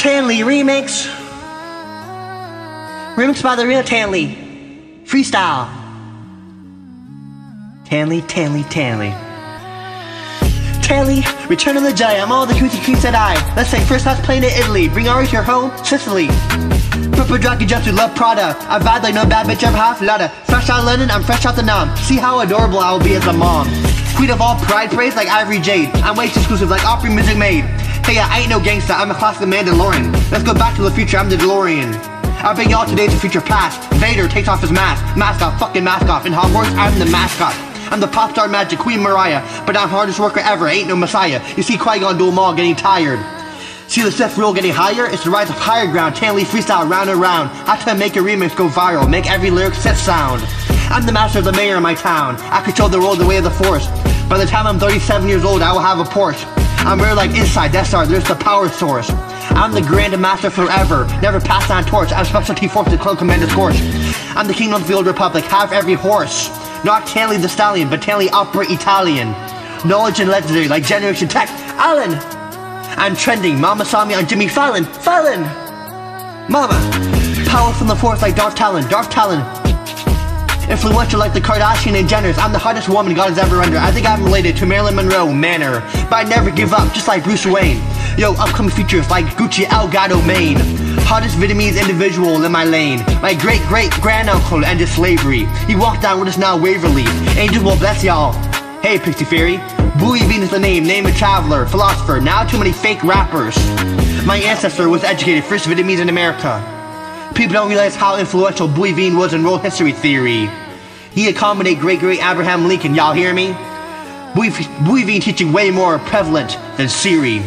Tan Le remix. Remix by the real Tan Le. Freestyle. Tan Le, Tanley, Tan Le. Tanley, return of the Jedi. I'm all the coochie creeps that I. Let's say first class plane to Italy. Bring Ari to your home, Sicily. Purple jockey jumps with love Prada. I vibe like no bad bitch ever half lotta. Fresh out London, I'm fresh out the nom. See how adorable I will be as a mom. Queen of all pride praise like Ivory Jade. I'm way too exclusive like Opry Music Made. Hey, I ain't no gangster, I'm a classic Mandalorian. Let's go back to the future, I'm the DeLorean. I bring y'all today's future past. Vader takes off his mask. Mask off, fucking mask off. In Hogwarts, I'm the mascot. I'm the pop star magic queen Mariah, but I'm hardest worker ever, ain't no messiah. You see Qui-Gon Duel Maul getting tired. See the Sith rule getting higher? It's the rise of higher ground. Tan Le freestyle round and round. I try to make a remix go viral, make every lyric Sith sound. I'm the master of the mayor of my town. I control the world the way of the force. By the time I'm 37 years old, I will have a Porsche. I'm rare like inside Death Star, there's the power source. I'm the Grand Master forever, never pass on torch. I'm specialty force the clone Commander Scorch. I'm the King of the Old Republic, have every horse. Not Tan Le the Stallion, but Tan Le Opera Italian. Knowledge and legendary like Generation Tech. Alan! I'm trending. Mama saw me on Jimmy Fallon. Fallon! Mama! Power from the force like Darth Talon. Darth Talon. Influential like the Kardashian and Jenners. I'm the hardest woman God has ever under. I think I'm related to Marilyn Monroe, Manor. But I never give up, just like Bruce Wayne. Yo, upcoming features like Gucci Elgato Mane. Hottest Vietnamese individual in my lane. My great great granduncle ended slavery. He walked down with us now Waverly. Angels will bless y'all. Hey, Pixie Fairy. Bui Vien is the name, name a traveler, philosopher, now too many fake rappers. My ancestor was educated, first Vietnamese in America. People don't realize how influential Bui Vien was in world history theory. He accommodated great-great Abraham Lincoln, y'all hear me? We've been teaching way more prevalent than Siri.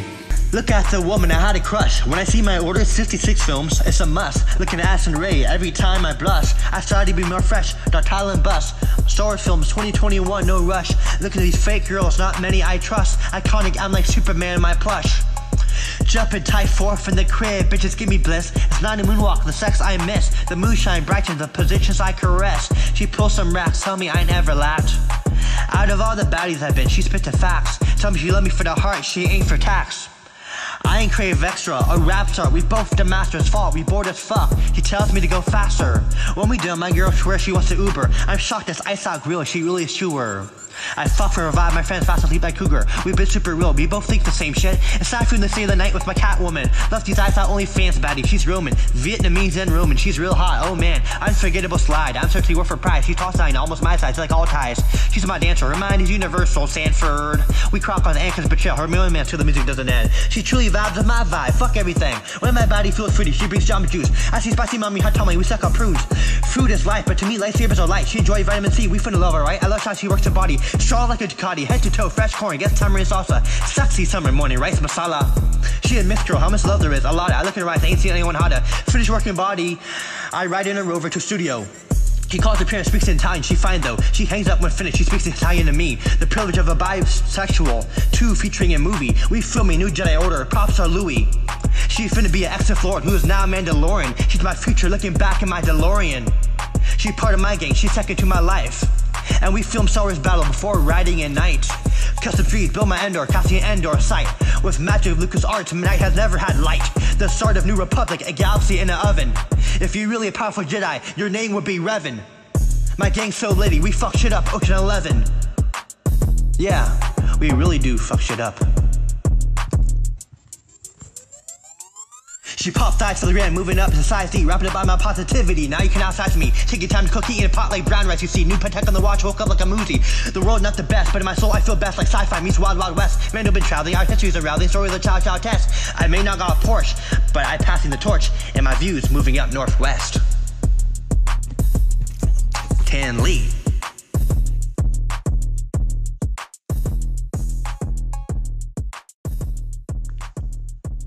Look at the woman I had a crush. When I see my order 66 films, it's a must. Looking at Addison Rae every time I blush. I try to be more fresh, not Thailand bus. Star films 2021, no rush. Look at these fake girls, not many I trust. Iconic, I'm like Superman my plush. Jumping tight four from the crib, bitches give me bliss. It's not a moonwalk, the sex I miss. The moonshine brightens the positions I caress. She pulls some racks, tell me I never lacked. Out of all the baddies I've been, she spit the facts. Tell me she love me for the heart, she ain't for tax. I ain't crave extra, a rap star. We both the master's fault. We bored as fuck. He tells me to go faster. When we do, my girl swears she wants to Uber. I'm shocked this ice out grill. She really is sure. I fuck for a vibe, my friends fast asleep like cougar. We've been super real, we both think the same shit. it's Aside from the stay of the night with my cat woman. Love these eyes out only fans baddie, she's Roman. Vietnamese and Roman, she's real hot, oh man. Unforgettable slide, I'm certainly worth for prize. She's tall sign, almost my size, like all ties. She's my dancer, her mind is universal, Sanford. We crock on anchors betrayal, her million man till the music doesn't end. She truly vibes with my vibe, fuck everything. When my body feels fruity, she brings jamba juice. I see spicy mommy, hot tummy, we suck on prudes. Food is life, but to me lightsabers are light. She enjoy vitamin C, we finna love her, right? I love how she works her body. Straw like a Ducati, head to toe, fresh corn, gets tamarind salsa. Sexy summer morning, rice masala. She a Miss Girl, how much love there is, a lot. I look in her eyes, I ain't seen anyone hotter. Finish working body, I ride in a rover to studio. He calls her parents, speaks in Italian, she fine though. She hangs up when finished, she speaks in Italian to me. The privilege of a bisexual, two featuring a movie. We filming New Jedi Order, props are Louis. She finna be an ex Lord, who is now Mandalorian. She's my future, looking back in my DeLorean. She's part of my gang, she's second to my life. And we film Star Wars Battle before riding at night. Custom trees, build my Endor, casting an Endor site. With magic of Lucas Arts, night has never had light. The start of New Republic, a galaxy in an oven. If you're really a powerful Jedi, your name would be Revan. My gang's so litty, we fuck shit up, Ocean 11. Yeah, we really do fuck shit up. She popped thighs to the rim, moving up to size D, wrapping up by my positivity. Now you can outsize me. Take your time to cook, eating a pot like brown rice. You see, new Patek on the watch, woke up like a moozy. The world not the best, but in my soul I feel best like sci-fi meets Wild Wild West. Man, been traveling, our histories are rallying, story of the Chow Chow test. I may not got a Porsche, but I passing the torch, and my views moving up northwest. Tan Le.